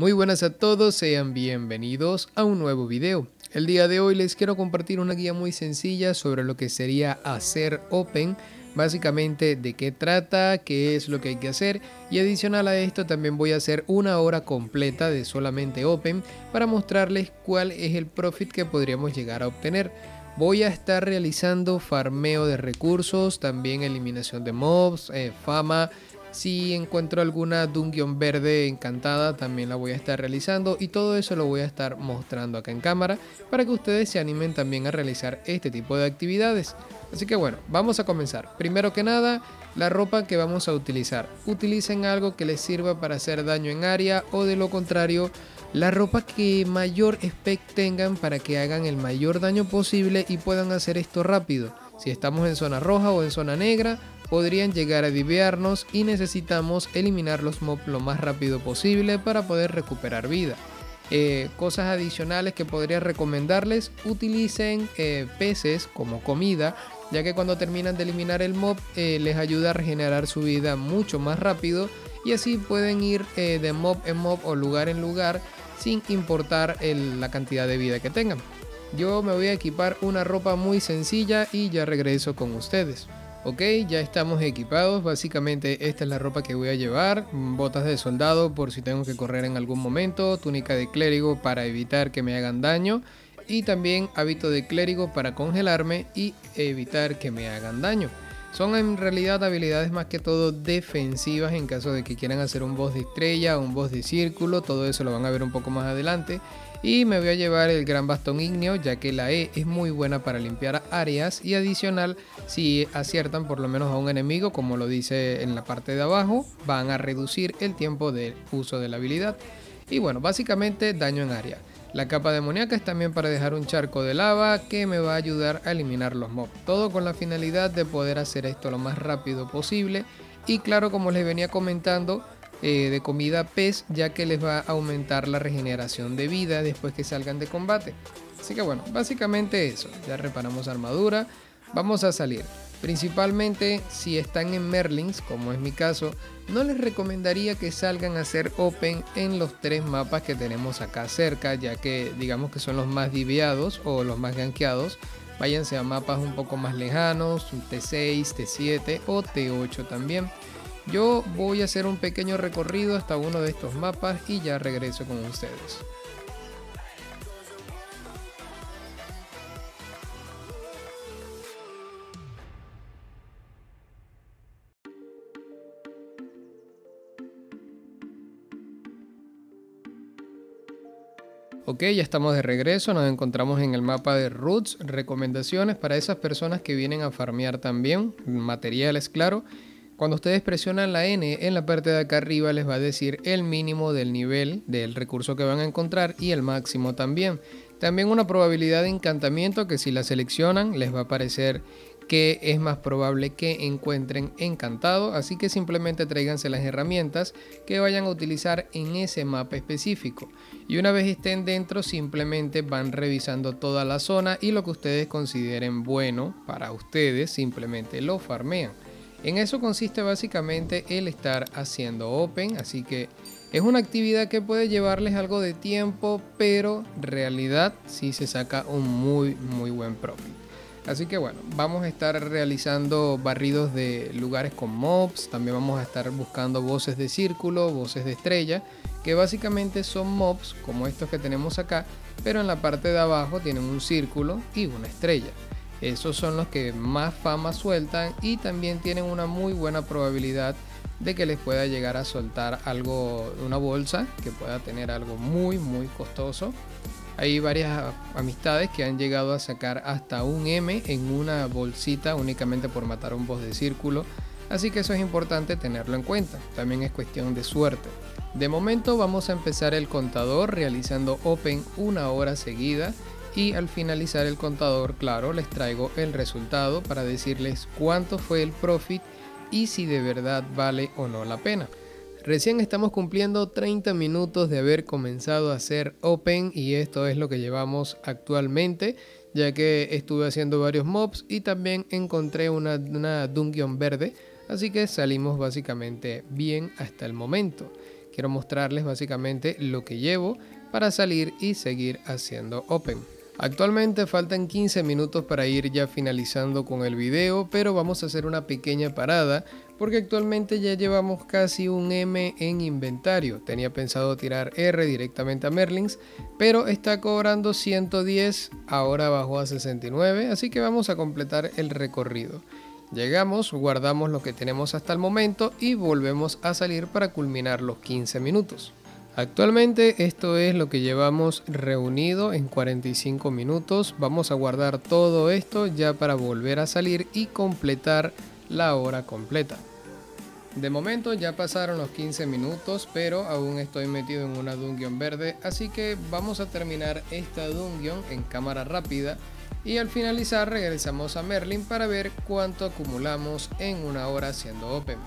Muy buenas a todos, sean bienvenidos a un nuevo video. El día de hoy les quiero compartir una guía muy sencilla sobre lo que sería hacer Open, básicamente de qué trata, qué es lo que hay que hacer y adicional a esto también voy a hacer una hora completa de solamente Open para mostrarles cuál es el profit que podríamos llegar a obtener. Voy a estar realizando farmeo de recursos, también eliminación de mobs, eh, fama, si encuentro alguna dungeon verde encantada, también la voy a estar realizando y todo eso lo voy a estar mostrando acá en cámara para que ustedes se animen también a realizar este tipo de actividades. Así que bueno, vamos a comenzar. Primero que nada, la ropa que vamos a utilizar. Utilicen algo que les sirva para hacer daño en área o de lo contrario, la ropa que mayor spec tengan para que hagan el mayor daño posible y puedan hacer esto rápido. Si estamos en zona roja o en zona negra, podrían llegar a divearnos y necesitamos eliminar los mobs lo más rápido posible para poder recuperar vida. Eh, cosas adicionales que podría recomendarles, utilicen eh, peces como comida, ya que cuando terminan de eliminar el mob eh, les ayuda a regenerar su vida mucho más rápido y así pueden ir de mob en mob o lugar en lugar sin importar la cantidad de vida que tengan. Yo me voy a equipar una ropa muy sencilla y ya regreso con ustedes. Ok, ya estamos equipados, básicamente esta es la ropa que voy a llevar, botas de soldado por si tengo que correr en algún momento, túnica de clérigo para evitar que me hagan daño. Y también hábito de clérigo para congelarme y evitar que me hagan daño. Son en realidad habilidades más que todo defensivas en caso de que quieran hacer un boss de estrella un boss de círculo, todo eso lo van a ver un poco más adelante. Y me voy a llevar el gran bastón ígneo ya que la E es muy buena para limpiar áreas y adicional si aciertan por lo menos a un enemigo como lo dice en la parte de abajo van a reducir el tiempo de uso de la habilidad. Y bueno, básicamente daño en área. La capa demoníaca es también para dejar un charco de lava que me va a ayudar a eliminar los mobs. Todo con la finalidad de poder hacer esto lo más rápido posible. Y claro, como les venía comentando, eh, de comida pez, ya que les va a aumentar la regeneración de vida después que salgan de combate. Así que bueno, básicamente eso. Ya reparamos armadura. Vamos a salir. Principalmente si están en Merlins, como es mi caso, no les recomendaría que salgan a hacer open en los tres mapas que tenemos acá cerca, ya que digamos que son los más diviados o los más gankeados. Váyanse a mapas un poco más lejanos, un T6, T7 o T8 también. Yo voy a hacer un pequeño recorrido hasta uno de estos mapas y ya regreso con ustedes. Ok, ya estamos de regreso, nos encontramos en el mapa de Roots, recomendaciones para esas personas que vienen a farmear también, materiales claro. Cuando ustedes presionan la N en la parte de acá arriba les va a decir el mínimo del nivel del recurso que van a encontrar y el máximo también. También una probabilidad de encantamiento que si la seleccionan les va a aparecer que es más probable que encuentren encantado, así que simplemente tráiganse las herramientas que vayan a utilizar en ese mapa específico. Y una vez estén dentro, simplemente van revisando toda la zona y lo que ustedes consideren bueno para ustedes, simplemente lo farmean. En eso consiste básicamente el estar haciendo open, así que es una actividad que puede llevarles algo de tiempo, pero realidad sí se saca un muy muy buen profit. Así que bueno, vamos a estar realizando barridos de lugares con mobs, también vamos a estar buscando voces de círculo, voces de estrella, que básicamente son mobs como estos que tenemos acá, pero en la parte de abajo tienen un círculo y una estrella. Esos son los que más fama sueltan y también tienen una muy buena probabilidad de que les pueda llegar a soltar algo, una bolsa que pueda tener algo muy muy costoso hay varias amistades que han llegado a sacar hasta un M en una bolsita únicamente por matar un boss de círculo. Así que eso es importante tenerlo en cuenta. También es cuestión de suerte. De momento vamos a empezar el contador realizando Open una hora seguida y al finalizar el contador, claro, les traigo el resultado para decirles cuánto fue el profit y si de verdad vale o no la pena. Recién estamos cumpliendo 30 minutos de haber comenzado a hacer Open y esto es lo que llevamos actualmente, ya que estuve haciendo varios mobs y también encontré una, una dungeon verde, así que salimos básicamente bien hasta el momento. quiero mostrarles básicamente lo que llevo para salir y seguir haciendo Open. Actualmente faltan 15 minutos para ir ya finalizando con el video, pero vamos a hacer una pequeña parada porque actualmente ya llevamos casi un M en inventario. Tenía pensado tirar R directamente a Merlins, pero está cobrando 110, ahora bajó a 69, así que vamos a completar el recorrido. Llegamos, guardamos lo que tenemos hasta el momento y volvemos a salir para culminar los 15 minutos. Actualmente esto es lo que llevamos reunido en 45 minutos. Vamos a guardar todo esto ya para volver a salir y completar la hora completa. De momento ya pasaron los 15 minutos, pero aún estoy metido en una dungeon verde, así que vamos a terminar esta dungeon en cámara rápida y al finalizar regresamos a Merlin para ver cuánto acumulamos en una hora haciendo Open.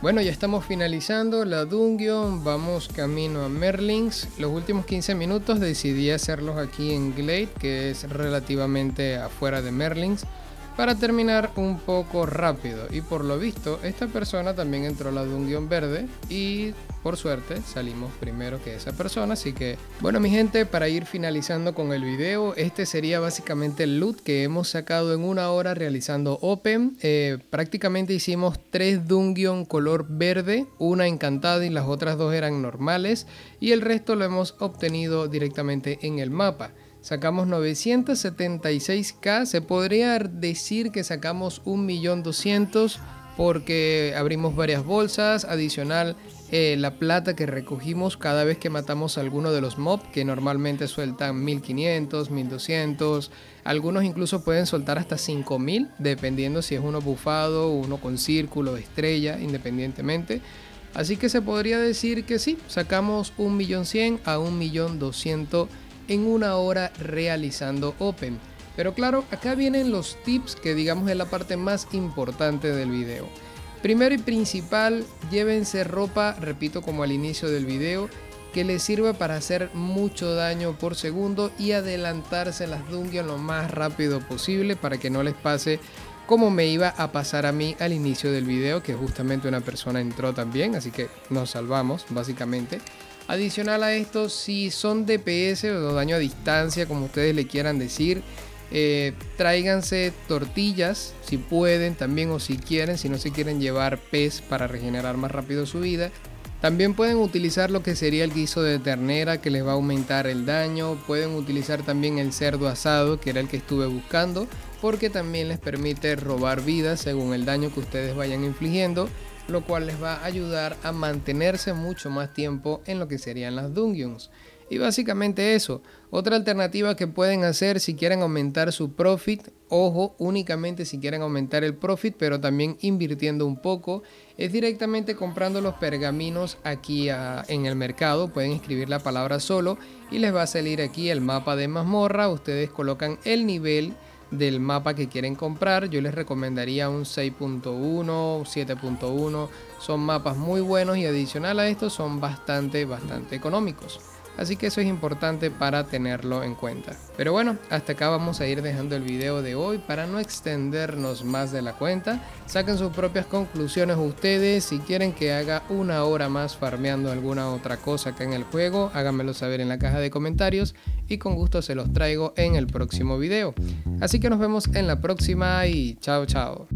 Bueno, ya estamos finalizando la dungeon, vamos camino a Merlins. Los últimos 15 minutos decidí hacerlos aquí en Glade, que es relativamente afuera de Merlins para terminar un poco rápido y por lo visto esta persona también entró la dungeon verde y por suerte salimos primero que esa persona así que bueno mi gente para ir finalizando con el video este sería básicamente el loot que hemos sacado en una hora realizando open. Eh, prácticamente hicimos tres dungeon color verde una encantada y las otras dos eran normales y el resto lo hemos obtenido directamente en el mapa Sacamos 976k. Se podría decir que sacamos 1.200.000 porque abrimos varias bolsas. Adicional, eh, la plata que recogimos cada vez que matamos a alguno de los mobs, que normalmente sueltan 1500, 1200. Algunos incluso pueden soltar hasta 5000, dependiendo si es uno bufado, uno con círculo, estrella, independientemente. Así que se podría decir que sí, sacamos 1.100.000 a 1.200.000 en una hora realizando Open. Pero claro, acá vienen los tips que digamos es la parte más importante del video. Primero y principal, llévense ropa, repito como al inicio del video, que les sirva para hacer mucho daño por segundo y adelantarse las dungeons lo más rápido posible para que no les pase como me iba a pasar a mí al inicio del video, que justamente una persona entró también, así que nos salvamos básicamente. Adicional a esto, si son DPS o daño a distancia, como ustedes le quieran decir, eh, tráiganse tortillas si pueden también o si quieren, si no se quieren llevar pez para regenerar más rápido su vida. También pueden utilizar lo que sería el guiso de ternera que les va a aumentar el daño. Pueden utilizar también el cerdo asado que era el que estuve buscando porque también les permite robar vidas según el daño que ustedes vayan infligiendo lo cual les va a ayudar a mantenerse mucho más tiempo en lo que serían las dungeons. Y básicamente eso. Otra alternativa que pueden hacer si quieren aumentar su profit, ojo, únicamente si quieren aumentar el profit, pero también invirtiendo un poco, es directamente comprando los pergaminos aquí en el mercado. Pueden escribir la palabra solo y les va a salir aquí el mapa de mazmorra. Ustedes colocan el nivel del mapa que quieren comprar. Yo les recomendaría un 6.1, 7.1. Son mapas muy buenos y adicional a esto son bastante, bastante económicos. Así que eso es importante para tenerlo en cuenta. Pero bueno, hasta acá vamos a ir dejando el video de hoy para no extendernos más de la cuenta. Saquen sus propias conclusiones ustedes. Si quieren que haga una hora más farmeando alguna otra cosa que en el juego, háganmelo saber en la caja de comentarios y con gusto se los traigo en el próximo video. Así que nos vemos en la próxima y chao chao.